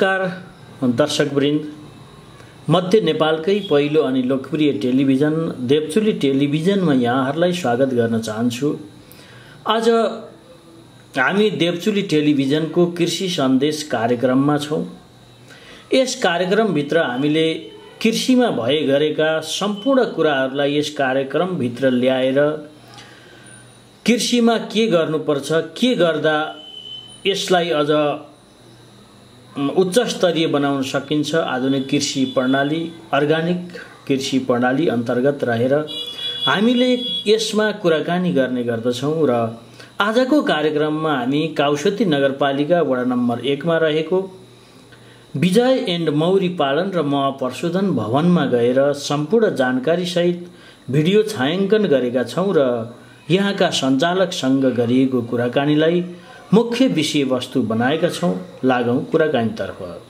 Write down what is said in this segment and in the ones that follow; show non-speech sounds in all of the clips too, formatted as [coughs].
नमस्कार दर्शकवृन्द मध्य नेपालकै पहिलो अनि लोकप्रिय टेलिभिजन देवचुली टेलिभिजनमा यहाँहरूलाई स्वागत गर्न चाहन्छु। आज हामी देवचुली टेलिभिजनको कृषि सन्देश कार्यक्रममा छौँ। यस कार्यक्रमभित्र हामीले कृषिमा भए गरेका सम्पूर्ण कुराहरूलाई यस कार्यक्रमभित्र ल्याएर कृषिमा के गर्नुपर्छ के गर्दा यसलाई अझ उच्च स्तरीय बनाउन सकिन्छ। आधुनिक कृषि प्रणाली अर्ग्यानिक कृषि प्रणाली अन्तर्गत रहेर हामीले यसमा कुराकानी गर्ने गर्दछौँ र आजको कार्यक्रममा हामी काउसती नगरपालिका वडा नम्बर एकमा रहेको विजय एन्ड मौरी पालन र मह भवनमा गएर सम्पूर्ण जानकारीसहित भिडियो छायाङ्कन गरेका छौँ र यहाँका सञ्चालकसँग गरिएको कुराकानीलाई मुख्य विषयवस्तु बनाएका छौँ लागौँ कुराकानीतर्फ।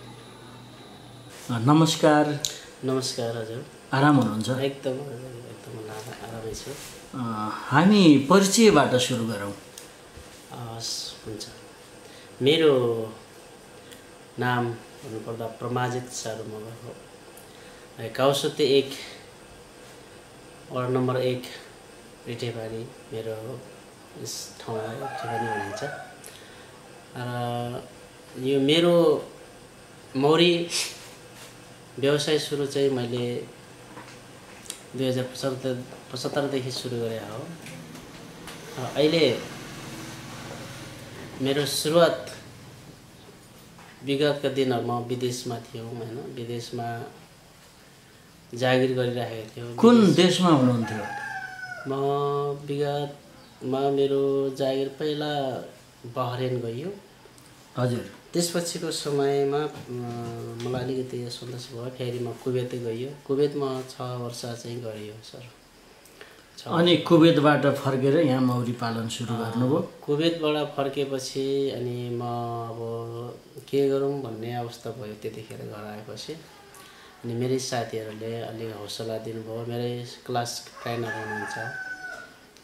नमस्कार। नमस्कार हजुर। आराम हुनुहुन्छ? एकदम एकदम आरा- आरामै छु। अ, हामी परिचयबाट सुरु गरौँ। हस् हुन्छ। मेरो नाम भन्नुपर्दा प्रमाजित सारू मगर हो। है, काउसुते एक वार्ड नम्बर एक रिटेपानी मेरो यस ठाउँलाई रिटेपानी भनिन्छ र यो मेरो मौरी व्यवसाय सुरु चाहिँ मैले दुई हजार पचहत्तर पचहत्तरदेखि सुरु गरे हो र अहिले मेरो सुरुवात विगतका दिनहरूमा विदेशमा थियौँ होइन विदेशमा जागिर गरिराखेको थियो कुन देशमा हुनुहुन्थ्यो म विगतमा मेरो जागिर पहिला बहरेन गइयो। हजुर। त्यसपछिको समयमा मलाई अलिकति सन्तोष भयो। फेरि म कुवेत गइयो। कुवेतमा छ वर्ष चाहिँ गरियो सर। अनि कुवेतबाट फर्केर यहाँ मौरी पालन सुरु गर्नुभयो। कुवेतबाट फर्केपछि अनि म अब के गरौँ भन्ने अवस्था भयो त्यतिखेर घर आएपछि। अनि मेरै साथीहरूले अलिक हौसला दिनुभयो। मेरै क्लास ट्रेनर हुनुहुन्छ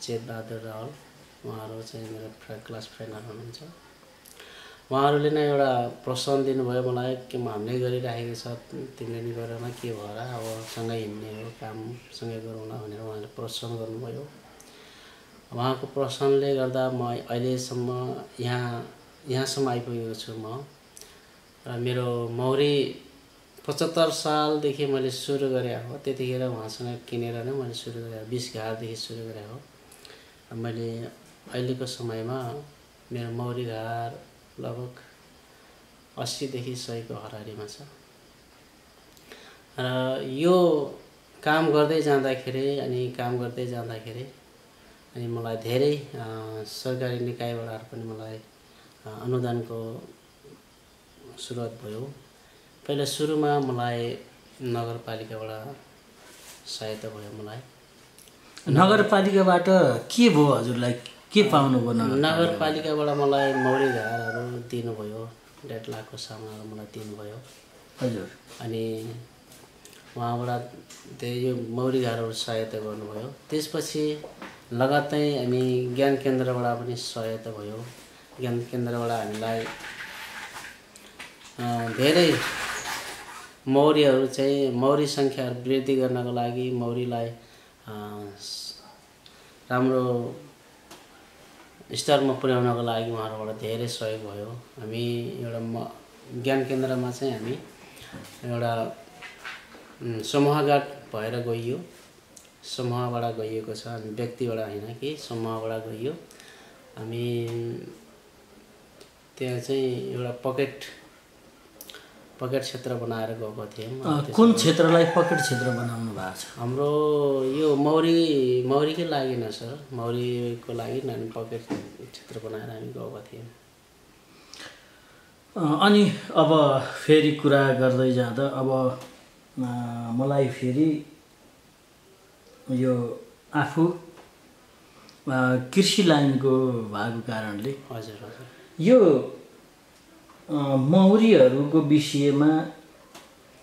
चेतबहादुर रावल। उहाँहरू चाहिँ मेरो क्लास ट्रेनर हुनुहुन्छ। उहाँहरूले नै एउटा प्रोत्साहन दिनुभयो मलाई के हामीले गरिराखेको छ तिमीले नि गरेर के भएर अब सँगै हिँड्ने हो काम सँगै गरौँला भनेर उहाँले प्रोत्साहन गर्नुभयो। उहाँको प्रोत्साहनले गर्दा म अहिलेसम्म यहाँ यहाँसम्म आइपुगेको छु म। र मेरो मौरी पचहत्तर सालदेखि मैले सुरु गरेँ हो त्यतिखेर उहाँसँग किनेर नै मैले सुरु गरेँ बिस घारदेखि सुरु गरेँ हो। मैले अहिलेको समयमा मेरो मौरी घार लगभग अस्सीदेखि सयको हरारीमा छ। र यो काम गर्दै जाँदाखेरि अनि काम गर्दै जाँदाखेरि अनि मलाई धेरै सरकारी निकायबाट पनि मलाई अनुदानको सुरुवात भयो। पहिला सुरुमा मलाई नगरपालिकाबाट सहायता भयो मलाई। नगरपालिकाबाट के भयो हजुरलाई? के पाउनुभयो नगर नगरपालिकाबाट मलाई मौरी घरहरू दिनुभयो डेढ लाखको सामानहरू मलाई दिनुभयो। हजुर। अनि उहाँबाट त्यही यो मौरी घरहरू सहायता गर्नुभयो। त्यसपछि लगातार अनि ज्ञान केन्द्रबाट पनि सहायता भयो। ज्ञान केन्द्रबाट हामीलाई धेरै मौरीहरू चाहिँ मौरी सङ्ख्याहरू वृद्धि गर्नको लागि मौरीलाई राम्रो स्तरमा पुर्याउनको लागि उहाँहरूबाट धेरै सहयोग भयो। हामी एउटा म ज्ञान केन्द्रमा चाहिँ हामी एउटा समूहघाट भएर गइयो। समूहबाट गइएको छ हामी व्यक्तिबाट होइन कि समूहबाट गइयो। हामी त्यहाँ चाहिँ एउटा पकेट पकेट क्षेत्र बनाएर गएको थियौँ कुन क्षेत्रलाई पकेट क्षेत्र बनाउनु भएको छ? हाम्रो यो मौरी मौरीकै लागि न सर मौरीको लागि न हामी पकेट क्षेत्र बनाएर हामी गएको थियौँ। अनि अब फेरि कुरा गर्दै जाँदा अब मलाई फेरि यो आफू कृषि लाइनको भएको कारणले हजुर हजुर। यो मौरीहरूको विषयमा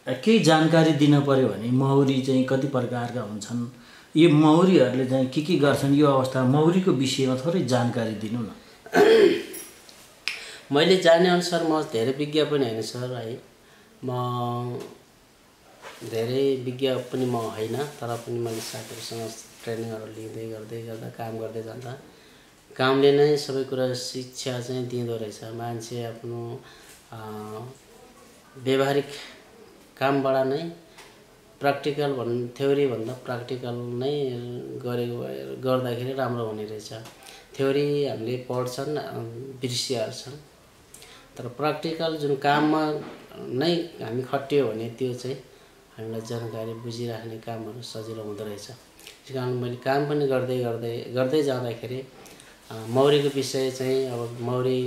केही जानकारी दिन पऱ्यो भने मौरी चाहिँ कति प्रकारका हुन्छन्? यो मौरीहरूले चाहिँ के के गर्छन्? यो अवस्था मौरीको विषयमा थोरै जानकारी दिनु न। [coughs] मैले जानेअनुसार म धेरै विज्ञ पनि होइन सर है। म धेरै विज्ञ पनि म होइन तर पनि मैले साथीहरूसँग ट्रेनिङहरू लिँदै गर्दै गर्दा काम गर्दै जाँदा कामले नै सबै कुरा शिक्षा चाहिँ दिँदो रहेछ। मान्छे आफ्नो व्यवहारिक कामबाट नै प्र्याक्टिकल भन् थ्योरीभन्दा प्र्याक्टिकल नै गरेको गर्दाखेरि राम्रो हुने रहेछ। थ्योरी हामीले पढ्छन् बिर्सिहाल्छन्। तर प्र्याक्टिकल जुन काममा नै हामी खटियो भने त्यो चाहिँ हामीलाई जानकारी बुझिराख्ने कामहरू सजिलो हुँदो रहेछ। त्यस कारण मैले काम पनि गर्दै गर्दै गर्दै जाँदाखेरि मौरीको विषय चाहिँ अब मौरी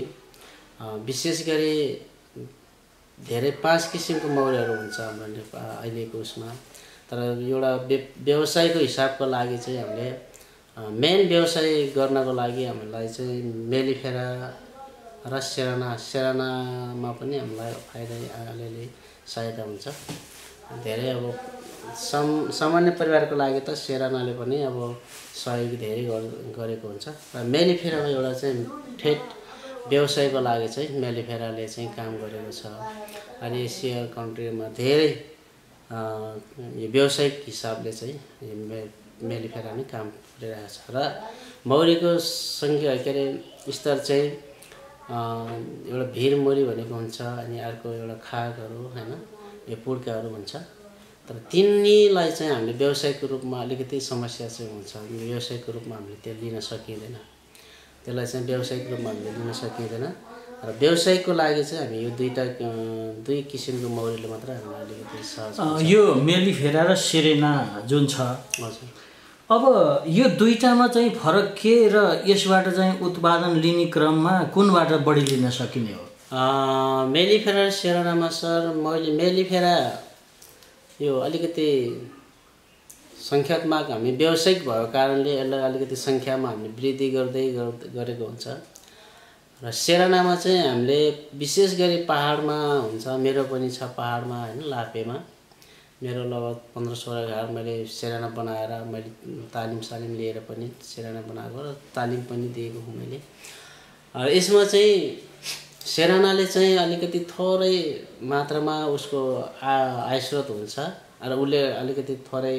विशेष गरी धेरै पाँच किसिमको मौरीहरू हुन्छ हाम्रो नेपाल अहिलेको उसमा। तर एउटा व्यवसायको हिसाबको लागि चाहिँ हामीले मेन व्यवसाय गर्नको लागि हामीलाई चाहिँ मेलिफेरा र सेराना सेरानामा पनि हामीलाई फाइदा अलिअलि सहायता हुन्छ। धेरै अब सम सामान्य परिवारको लागि त सेरानाले पनि अब सहयोग धेरै गरेको हुन्छ। र मेलिफेरामा एउटा चाहिँ ठेट व्यवसायको लागि चाहिँ मेलिफेराले चाहिँ काम गरेको छ। अनि एसिया कन्ट्रीमा धेरै यो व्यावसायिक हिसाबले चाहिँ मेलिफेरा नै काम गरिरहेको छ। र मौरीको सङ्ख्या के अरे स्तर चाहिँ एउटा भिर मौरी भनेको हुन्छ। अनि अर्को एउटा खागहरू होइन। यो पुड्काहरू हुन्छ। तर तिनीलाई चाहिँ हामीले व्यवसायको रूपमा अलिकति समस्या चाहिँ हुन्छ। व्यवसायको रूपमा हामीले त्यो लिन सकिँदैन। त्यसलाई चाहिँ व्यावसायिक रूपमा हामीले लिन सकिँदैन। र व्यवसायको लागि चाहिँ हामी यो दुईवटा दुई किसिमको मौरीले मात्र हामीलाई अलिकति सहज यो मेलिफेरा र सेरेना जुन छ हजुर। अब यो दुईटामा चाहिँ फरक के र यसबाट चाहिँ उत्पादन लिने क्रममा कुनबाट बढी लिन सकिने हो? मेलिफेरा र सेरेनामा सर मैले मेलिफेरा यो अलिकति सङ्ख्यात्मक हामी व्यावसायिक भएको कारणले यसलाई अलिकति सङ्ख्यामा हामीले वृद्धि गर्दै गरेको हुन्छ। र सेरानामा चाहिँ हामीले विशेष गरी पाहाडमा हुन्छ मेरो पनि छ पाहाडमा होइन लापेमा। मेरो लगभग पन्ध्र सोह्र घर मैले सेराना बनाएर मैले तालिम सालिम लिएर पनि सेराना बनाएको र तालिम पनि दिएको हुँ मैले। यसमा चाहिँ सेरानाले चाहिँ अलिकति थोरै मात्रामा उसको आय स्रोत हुन्छ। र उसले अलिकति थोरै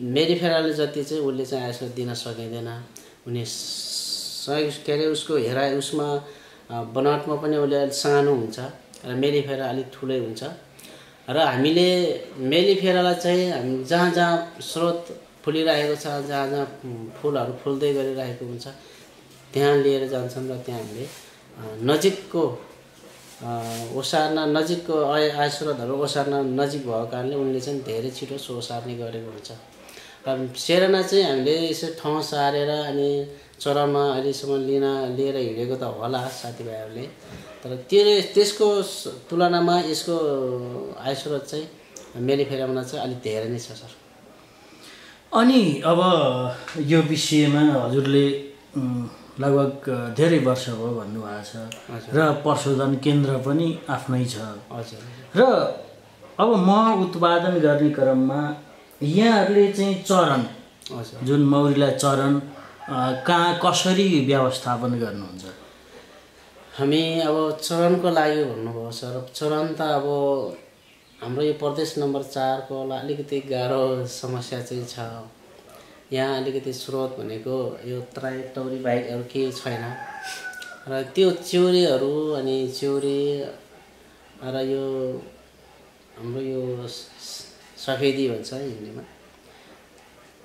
मेरिफेराले जति चाहिँ उसले चाहिँ आय स्रोत दिन सकिँदैन। उनी के अरे उसको हेराइ उसमा बनावटमा पनि उसले अलिक सानो हुन्छ र मेलिफेरा अलिक ठुलै हुन्छ। र हामीले मेलिफेरालाई चाहिँ हामी जहाँ जहाँ स्रोत फुलिरहेको छ जहाँ जहाँ फुलहरू फुल्दै गरिरहेको हुन्छ त्यहाँ लिएर जान्छन् र त्यहाँ हामीले नजिकको ओसार्न नजिकको आय आय स्रोतहरू ओसार्न नजिक भएको कारणले उनले चाहिँ धेरै छिटो ओसार्ने गरेको हुन्छ। सेरना चाहिँ हामीले यसो ठाउँ सारेर अनि चरामा अहिलेसम्म लिन लिएर हिँडेको त होला साथीभाइहरूले। तर त्यो त्यसको तुलनामा यसको आय स्रोत चाहिँ मेलिफेरामा चाहिँ अलिक धेरै नै छ सर। अनि अब यो विषयमा हजुरले लगभग धेरै वर्ष भयो भन्नुभएको छ। र पशुधन केन्द्र पनि आफ्नै छ। र अब मह उत्पादन गर्ने क्रममा यहाँहरूले चाहिँ चरण जुन मौरीलाई चरण कहाँ कसरी व्यवस्थापन गर्नुहुन्छ? हामी अब चरणको लागि भन्नुभयो सर। चरण त अब हाम्रो यो प्रदेश नम्बर चारको अलिकति गाह्रो समस्या चाहिँ छ। यहाँ अलिकति स्रोत भनेको यो तराई टौरी बाहेक अरू केही छैन। र त्यो चिउरीहरू अनि चिउरी र यो हाम्रो यो सफेदी भन्छ हिन्दीमा।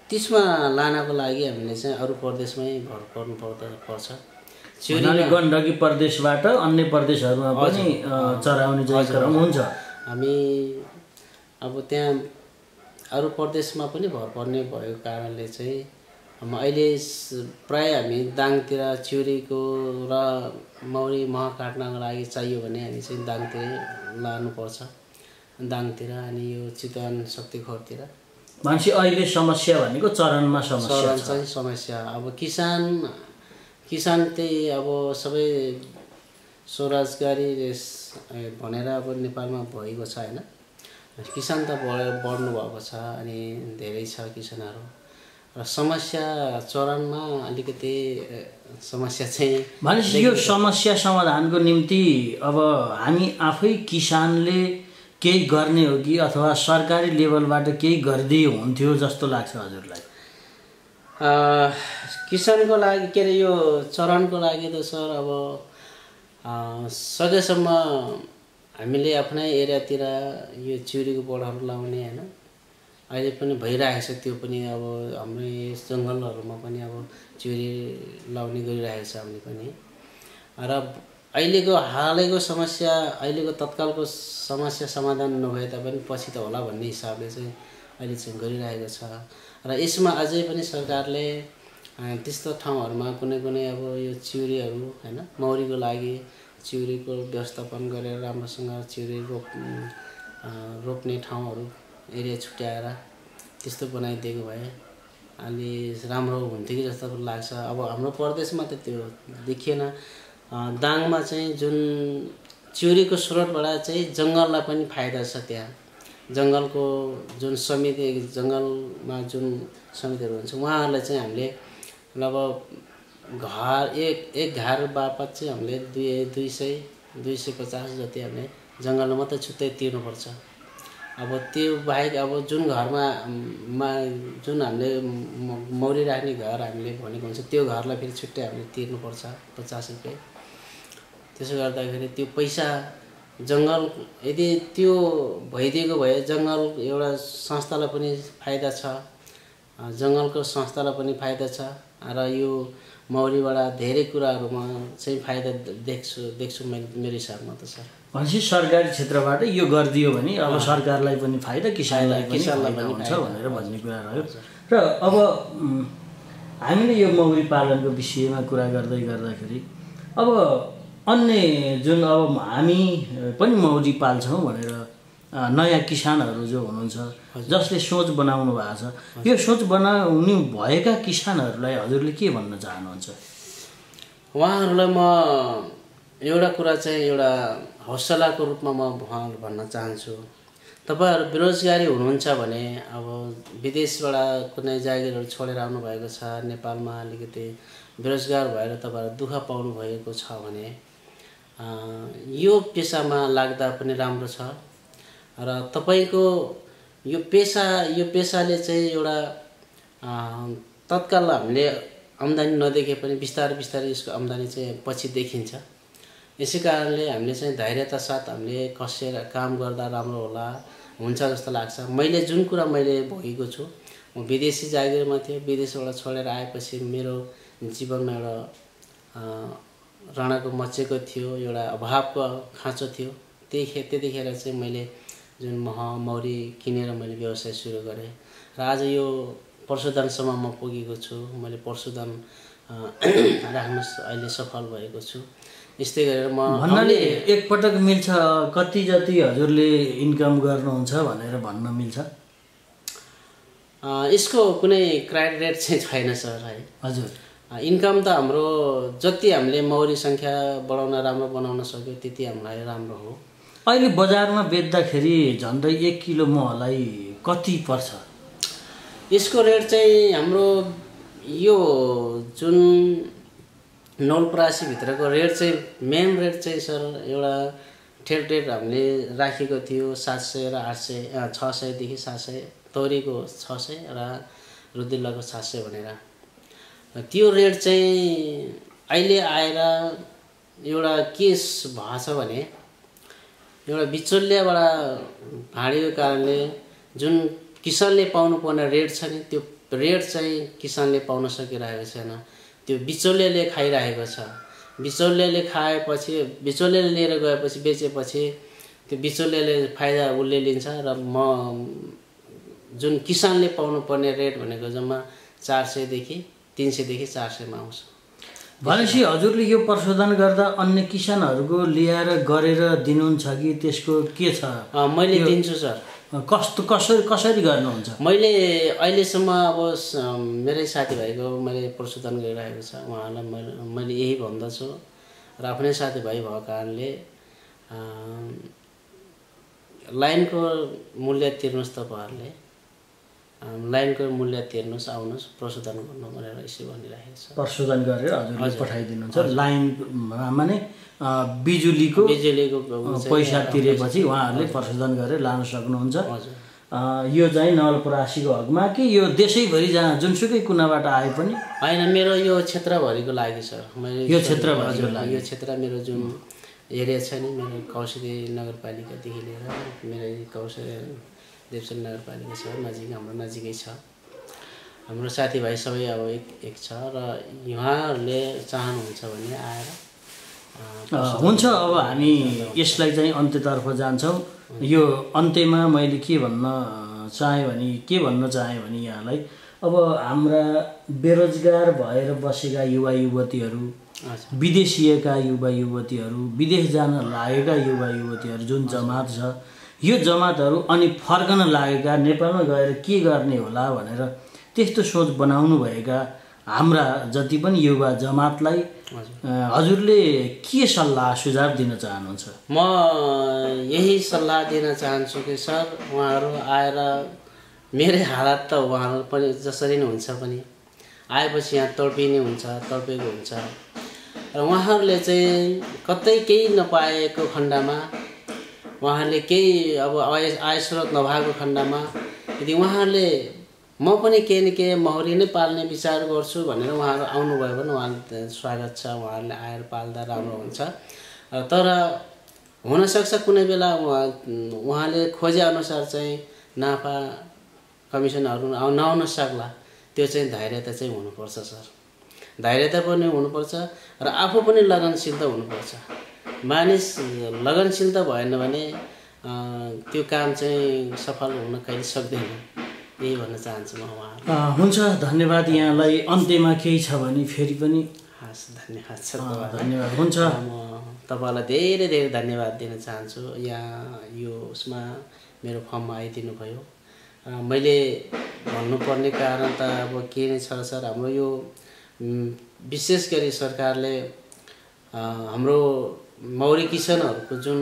त्यसमा लानको लागि हामीले चाहिँ अरू प्रदेशमै भर पर्नु पर्दा पर्छ चिउरी गण्डकी प्रदेशबाट अन्य प्रदेशहरूमा पनि चराउने हुन्छ। हामी अब त्यहाँ अरू प्रदेशमा पनि भर पर्ने भएको कारणले चाहिँ अहिले प्राय हामी दाङतिर चिउरीको र मौरी मह काट्नको लागि चाहियो भने हामी चाहिँ दाङतिरै लानुपर्छ। दाङतिर अनि यो चितवन शक्तिखोरतिर मान्छे अहिले समस्या भनेको चरणमा समस्या चरण चाहिँ समस्या। अब किसान किसान त्यही अब सबै स्वरोजगारी भनेर अब नेपालमा भएको छ होइन किसान त बढ्नु भएको छ अनि धेरै छ किसानहरू। र समस्या चरणमा अलिकति समस्या चाहिँ भनेपछि यो समस्या समाधानको निम्ति अब हामी आफै किसानले केही गर्ने हो कि अथवा सरकारी लेभलबाट केही गरिदिए हुन्थ्यो जस्तो लाग्छ हजुरलाई? किसानको लागि के अरे यो चरणको लागि त सर अब सकेसम्म हामीले आफ्नै एरियातिर यो चिउरीको बोर्डहरू लाउने होइन। अहिले पनि भइरहेको छ त्यो पनि अब हाम्रै जङ्गलहरूमा पनि अब चिउरी लाउने गरिरहेको छ हामीले पनि। र अहिलेको हालैको समस्या अहिलेको तत्कालको समस्या समाधान नभए तापनि पछि त होला भन्ने हिसाबले चाहिँ अहिले चाहिँ गरिरहेको छ। र यसमा अझै पनि सरकारले त्यस्तो ठाउँहरूमा कुनै कुनै अब यो चिउरीहरू होइन मौरीको लागि चिउरीको व्यवस्थापन गरेर राम्रोसँग चिउरी रोप रोप्ने ठाउँहरू एरिया छुट्याएर त्यस्तो बनाइदिएको भए अलि राम्रो हुन्थ्यो कि जस्तो लाग्छ। अब हाम्रो प्रदेशमा त त्यो देखिएन। दाङमा चाहिँ जुन चिउरीको स्रोतबाट चाहिँ जङ्गललाई पनि फाइदा छ त्यहाँ। जङ्गलको जुन समिति जङ्गलमा जुन समितिहरू हुन्छ उहाँहरूलाई चाहिँ हामीले लगभग घर एक एक घर बापत चाहिँ हामीले दुई दुई सय दुई सय पचास जति हामीले जङ्गलमा मात्रै छुट्टै तिर्नुपर्छ। अब त्यो बाहेक अब जुन घरमा मा जुन हामीले मौरी राख्ने घर हामीले भनेको हुन्छ त्यो घरलाई फेरि छुट्टै हामीले तिर्नुपर्छ पचास रुपियाँ त्यसो गर्दाखेरि त्यो पैसा जङ्गल यदि त्यो भइदिएको भए जङ्गल एउटा संस्थालाई पनि फाइदा छ जङ्गलको संस्थालाई पनि फाइदा छ र यो मौरीबाट धेरै कुराहरूमा चाहिँ फाइदा देख्छु देख्छु मैले मेरो हिसाबमा त सर। भनेपछि सरकारी क्षेत्रबाट यो गरिदियो भने अब सरकारलाई पनि फाइदा किसानलाई किसानलाई पनि हुन्छ भनेर भन्ने कुरा रह्यो। र अब हामीले यो मौरी पालनको विषयमा कुरा गर्दै गर्दाखेरि अब अन्य जुन अब हामी पनि मौरी पाल्छौँ भनेर नयाँ किसानहरू जो हुनुहुन्छ जसले सोच बनाउनु भएको छ यो सोच बनाउनु भएका किसानहरूलाई हजुरले के भन्न चाहनुहुन्छ? उहाँहरूलाई म एउटा कुरा चाहिँ एउटा हौसलाको रूपमा म उहाँहरूलाई भन्न चाहन्छु। तपाईँहरू बेरोजगारी हुनुहुन्छ भने अब विदेशबाट कुनै जागिरहरू छोडेर आउनुभएको छ नेपालमा अलिकति बेरोजगार भएर तपाईँहरू दुःख पाउनु भएको छ भने यो पेसामा लाग्दा पनि राम्रो छ। र तपाईँको यो पेसा यो पेसाले चाहिँ एउटा तत्काल हामीले आम्दानी नदेखे पनि बिस्तारै बिस्तारै यसको आम्दानी चाहिँ पछि देखिन्छ। यसै कारणले हामीले चाहिँ धैर्यता साथ हामीले कसेर काम गर्दा राम्रो होला हुन्छ जस्तो लाग्छ। मैले जुन कुरा मैले भोगेको छु म विदेशी जागिरमा थिएँ विदेशबाट छोडेर आएपछि मेरो जीवनमा एउटा राणाको मचेको थियो एउटा अभावको खाँचो थियो। त्यही त्यतिखेर चाहिँ मैले जुन मह मौरी किनेर मैले व्यवसाय सुरु गरेँ र आज यो पशुधनसम्म म पुगेको छु मैले अ, [clears throat] राख्न अहिले सफल भएको छु। यस्तै गरेर म भन्नाले एकपटक मिल्छ कति जति हजुरले इन्कम गर्नुहुन्छ भनेर भन्न मिल्छ? यसको कुनै क्राइड रेट चाहिँ छैन सर है। हजुर। इन्कम त हाम्रो जति हामीले मौरी सङ्ख्या बढाउन राम्रो बनाउन सक्यो त्यति हामीलाई राम्रो हो। अहिले बजारमा बेच्दाखेरि झन्डै एक किलो महलाई कति पर्छ? यसको रेट चाहिँ हाम्रो यो जुन नौलपरासीभित्रको रेट चाहिँ मेन रेट चाहिँ सर एउटा ठेट रेट हामीले राखेको थियो सात सय र आठ सय छ सयदेखि सात सय तौरीको छ सय र रुदिल्लाको सात सय भनेर। त्यो रेट चाहिँ अहिले आएर एउटा के भएको छ भने एउटा बिचौलियाबाट भाँडेको कारणले जुन किसानले पाउनुपर्ने रेट छ नि त्यो रेट चाहिँ किसानले पाउन सकिरहेको छैन। त्यो बिचौलियाले खाइरहेको छ। बिचौलियाले खाएपछि बिचौलियाले लिएर गएपछि बेचेपछि त्यो बिचौलियाले फाइदा उसले लिन्छ र म जुन किसानले पाउनुपर्ने रेट भनेको जम्मा चार सयदेखि तिन सयदेखि चार सयमा आउँछ। भनेपछि हजुरले यो प्रशोधन गर्दा अन्य किसानहरूको ल्याएर गरेर दिनुहुन्छ कि त्यसको के छ? मैले दिन्छु सर। कस्तो कसरी कसरी गर्नुहुन्छ? मैले अहिलेसम्म अब मेरै साथीभाइको मैले प्रशोधन गरिरहेको छ। उहाँहरूलाई मैले मैले यही भन्दछु। र आफ्नै साथीभाइ भएको कारणले लाइनको मूल्य तिर्नुहोस् तपाईँहरूले। लाइनको मूल्य तिर्नुहोस् आउनुहोस् प्रशोधन गर्नु भनेर यसो भनिराखेको छ। प्रशोधन गरेर हजुरले पठाइदिनुहुन्छ। लाइन माने अ, बिजुलीको बिजुलीको पैसा तिरेपछि उहाँहरूले प्रशोधन गरेर लान सक्नुहुन्छ। हजुर। यो चाहिँ नवलपरासीको हकमा कि यो देशैभरि जहाँ जुनसुकै कुनाबाट आए पनि? होइन मेरो यो क्षेत्रभरिको लागि सर। मैले यो क्षेत्रभरिको लागि। यो क्षेत्र मेरो जुन एरिया छ नि मेरो कौशली नगरपालिकादेखि लिएर मेरो कौशल देवसन नगरपालिका छ नजिक हाम्रो नजिकै छ। हाम्रो साथीभाइ सबै अब एक एक छ र उहाँहरूले चाहनुहुन्छ भने आएर हुन्छ अब हामी यसलाई चाहिँ अन्त्यतर्फ जान्छौँ। यो अन्त्यमा मैले के भन्न चाहेँ भने के भन्न चाहेँ भने यहाँलाई अब हाम्रा बेरोजगार भएर बसेका युवा युवतीहरू विदेशिएका युवा युवतीहरू विदेश जान लागेका युवा युवतीहरू जुन जमात छ यो जमातहरू अनि फर्कन लागेका नेपालमा गएर के गर्ने होला भनेर त्यस्तो सोच बनाउनु भएका हाम्रा जति पनि युवा जमातलाई हजुरले के सल्लाह सुझाव दिन चाहनुहुन्छ? म यही सल्लाह दिन चाहन्छु कि सर उहाँहरू आएर मेरै हालत त उहाँहरू पनि जसरी नै हुन्छ पनि। आएपछि यहाँ तडपिने हुन्छ तडपेको हुन्छ। र उहाँहरूले चाहिँ कतै केही नपाएको खण्डमा उहाँहरूले केही अब आय आय स्रोत नभएको खण्डमा यदि उहाँहरूले म पनि केही न केही मौरी नै पाल्ने विचार गर्छु भनेर उहाँहरू आउनुभयो भने उहाँले स्वागत छ उहाँहरूले आएर पाल्दा राम्रो हुन्छ। तर हुनसक्छ कुनै बेला उहाँ उहाँले खोजेअनुसार चाहिँ नाफा कमिसनहरू आउ नआउन सक्ला त्यो चाहिँ धैर्यता चाहिँ हुनुपर्छ सर। धैर्यता पनि हुनुपर्छ र आफू पनि लगनशील त हुनुपर्छ। मानिस लगनशील त भएन भने त्यो काम चाहिँ सफल हुन कहिले सक्दैन। यही भन्न चाहन्छु म अ, हुन्छ धन्यवाद। यहाँलाई अन्त्यमा केही छ भने फेरि पनि। हस् धन्यवाद छ। धन्यवाद। हुन्छ। म तपाईँलाई धेरै धेरै धन्यवाद दिन चाहन्छु। यहाँ यो उसमा मेरो फर्ममा आइदिनु भयो मैले भन्नुपर्ने कारण त अब के नै छ सर हाम्रो यो विशेष गरी सरकारले हाम्रो मौरी किसानहरूको जुन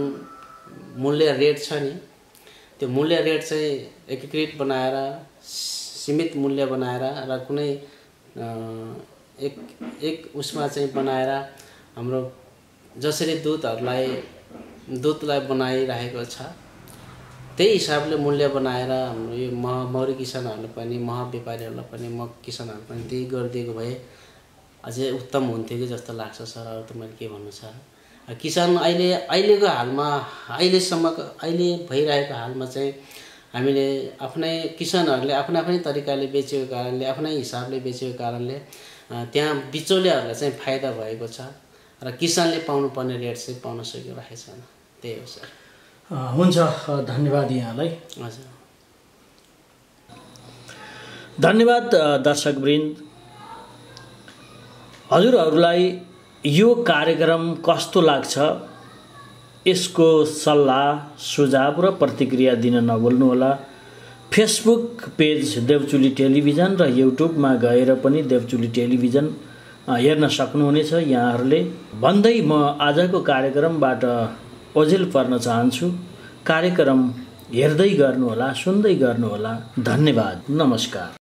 मूल्य रेट छ नि त्यो मूल्य रेट चाहिँ एकीकृत बनाएर सीमित मूल्य बनाएर र कुनै एक एक उसमा चाहिँ बनाएर हाम्रो जसरी दुधहरूलाई दुधलाई बनाइरहेको छ त्यही हिसाबले मूल्य बनाएर हाम्रो यो मह मौरी किसानहरूले पनि मह व्यापारीहरूलाई पनि म किसानहरू पनि त्यही गरिदिएको भए अझै उत्तम हुन्थ्यो कि जस्तो लाग्छ सर? अरू त मैले के भन्नु छ किसान अहिले अहिलेको हालमा अहिलेसम्मको अहिले भइरहेको हालमा चाहिँ हामीले आफ्नै किसानहरूले आफ्नै आफ्नै तरिकाले बेचेको कारणले आफ्नै हिसाबले बेचेको कारणले त्यहाँ बिचौलियाहरूलाई चाहिँ फाइदा भएको छ र किसानले पाउनुपर्ने रेट चाहिँ पाउन सकिरहेको छैन त्यही हो सर। हुन्छ धन्यवाद यहाँलाई। हजुर। धन्यवाद दर्शकवृन्द। हजुरहरूलाई यो कार्यक्रम कस्तो लाग्छ? यसको सल्लाह सुझाव र प्रतिक्रिया दिन नभुल्नुहोला। फेसबुक पेज देवचुली टेलिभिजन र युट्युबमा गएर पनि देवचुली टेलिभिजन हेर्न सक्नुहुनेछ यहाँहरूले। भन्दै म आजको कार्यक्रमबाट ओझेल पर्न चाहन्छु। कार्यक्रम हेर्दै गर्नुहोला सुन्दै गर्नुहोला। धन्यवाद। नमस्कार।